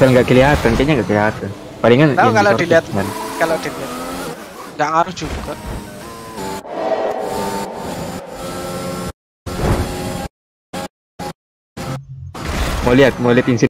asal nggak kelihatan kayaknya nggak kelihatan palingan Tahu kalau dilihat kalau dilihat nggak ngaruh juga. mau lihat mau lihat insiden.